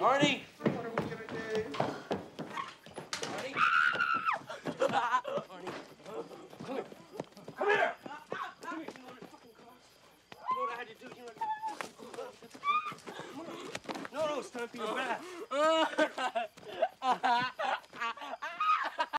Arnie! What are we gonna do? Arnie! Arnie! Come here! Come here! Come here! You know what it fucking costs? You know what I had to do? You know what... No, no, it's time for your bath.